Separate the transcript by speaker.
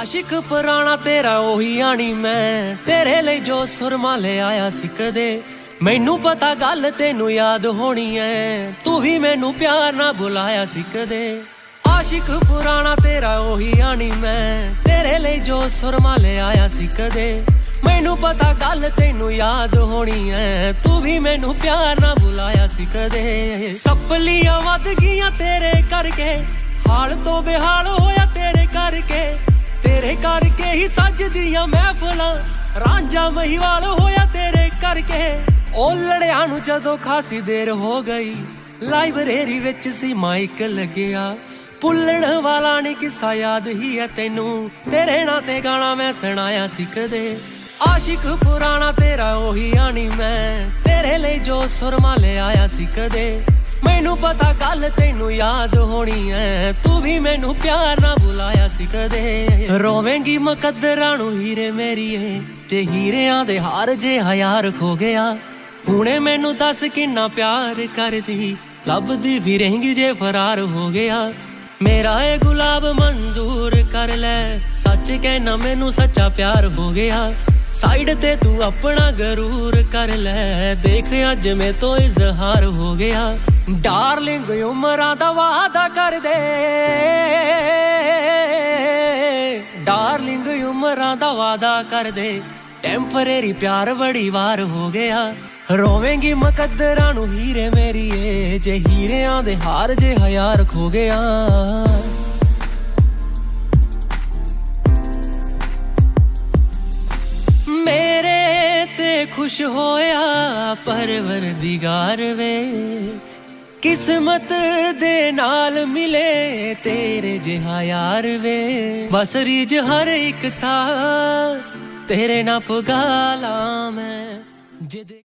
Speaker 1: ਆਸ਼ਿਕ ਪੁਰਾਣਾ ਤੇਰਾ ਉਹੀ ਆਣੀ ਮੈਂ। ਤੇਰੇ ਲਈ ਜੋ ਸੁਰਮਾ ਲੈ ਆਇਆ ਸੀ ਕਦੇ। ਮੈਨੂੰ ਪਤਾ ਗੱਲ ਤੈਨੂੰ ਯਾਦ ਹੋਣੀ ਐ। ਤੂੰ ਵੀ ਮੈਨੂੰ ਪਿਆਰ ਨਾਲ ਬੁਲਾਇਆ ਸੀ ਕਦੇ। ਆਸ਼ਿਕ ਪੁਰਾਣਾ ਤੇਰਾ ਉਹੀ ਆਣੀ ਮੈਂ। ਤੇਰੇ ਲਈ ਜੋ ਸੁਰਮਾ ਲੈ ਆਇਆ ਸੀ ਕਦੇ। ਮੈਨੂੰ ਪਤਾ ਗੱਲ ਤੈਨੂੰ ਯਾਦ ਹੋਣੀ ਐ। ਤੂੰ ਵੀ ਮੈਨੂੰ ਪਿਆਰ ਨਾਲ ਬੁਲਾਇਆ ਸੀ ਕਦੇ। ਸੱਪਲੀਆਂ ਵੱਧ ਗਈਆਂ ਤੇਰੇ ਕਰਕੇ। ਹਾਲ ਤੋਂ ਬਿਹਾਲ ਹੋਇਆ ਤੇਰੇ ਕਰਕੇ। ਤੇਰੇ ਕਰਕੇ ਹੀ ਸੱਜਦੀਆਂ ਮਹਿਫਲਾਂ। ਰਾਂਝਾ ਮਹੀਵਾਲ ਹੋਇਆ ਤੇਰੇ ਕਰਕੇ। ਉਹ ਲੜਿਆਂ ਨੂੰ ਜਦੋਂ ਖਾਸੀ ਦੇਰ ਹੋ ਗਈ, ਲਾਇਬ੍ਰੇਰੀ ਵਿੱਚ ਸੀ ਮਾਈਕ ਲੱਗਿਆ। ਪੁੱਲਣ ਵਾਲਾ ਨਹੀਂ ਕਿੱਸਾ ਯਾਦ ਹੀ ਹੈ ਤੈਨੂੰ। ਤੇਰੇ ਨਾਂ ਤੇ ਗਾਣਾ ਮੈਂ ਸੁਣਾਇਆ ਸੀ ਕਦੇ। ਆਸ਼ਿਕ ਪੁਰਾਣਾ ਤੇਰਾ ਉਹੀ ਆਣੀ ਮੈਂ। ਤੇਰੇ ਲਈ ਜੋ ਸੁਰਮਾ ਲੈ ਆਇਆ ਸੀ ਕਦੇ। ਮੈਨੂੰ ਪਤਾ ਕੱਲ ਤੈਨੂੰ ਯਾਦ ਹੋਣੀ ਐ। ਤੂੰ ਵੀ ਮੈਨੂੰ ਪਿਆਰ ਨਾਲ ਬੁਲਾਇਆ ਸੀ ਕਦੇ। ਰੋਵੇਂਗੀ ਮੁਕੱਦਰਾਂ ਨੂੰ ਹੀਰੇ ਮੇਰੀਏ ਤੇ ਹੀਰਿਆਂ ਦੇ ਹਾਰ ਜੇ ਹਯਾਰ ਖੋ ਗਿਆ। ਹੁਣੇ ਮੈਨੂੰ ਦੱਸ ਕਿੰਨਾ ਪਿਆਰ ਕਰਦੀ, ਲੱਭਦੀ ਫਿਰੇਂਗੀ ਜੇ ਫਰਾਰ ਹੋ ਗਿਆ। ਮੇਰਾ ਇਹ ਗੁਲਾਬ ਮਨਜ਼ੂਰ ਕਰ ਲੈ, ਸੱਚ ਕਹਿਣਾ ਮੈਨੂੰ ਸੱਚਾ ਪਿਆਰ ਹੋ ਗਿਆ। ਸਾਈਡ ਤੇ ਤੂੰ ਆਪਣਾ ਗਰੂਰ ਕਰ ਲੈ, ਦੇਖ ਅੱਜ ਮੇ ਤੋਂ ਇਜ਼ਹਾਰ ਹੋ ਗਿਆ। ਡਾਰਲਿੰਗ ਉਮਰਾਂ ਦਾ ਵਾਅਦਾ ਕਰ ਦੇ ਡਾਰਲਿੰਗ ਉਮਰਾਂ ਦਾ ਵਾਅਦਾ ਕਰ ਟੈਂਪਰੇਰੀ ਪਿਆਰ ਬੜੀ ਵਾਰ ਹੋ ਗਿਆ। ਰੋਵੇਂਗੀ ਮੁਕੱਦਰਾਂ ਨੂੰ ਹੀਰੇ ਮੇਰੀਏ ਜੇ ਹੀਰਿਆਂ ਦੇ ਹਾਰ ਜੇ ਹਯਾਰ ਖੋ ਗਿਆ। ਮੇਰੇ ਤੇ ਖੁਸ਼ ਹੋਇਆ ਪਰਵਰਦੀਗਾਰ ਵੇ। ਕਿਸਮਤ ਦੇ ਨਾਲ ਮਿਲੇ ਤੇਰੇ ਜਿਹਾ ਯਾਰ ਵੇ। ਬਸ ਰੀਜ ਹਰ ਇੱਕ ਸਾ ਤੇਰੇ ਨਾਲ ਪਗਾਲਾ ਮੈਂ। ਜਿਦ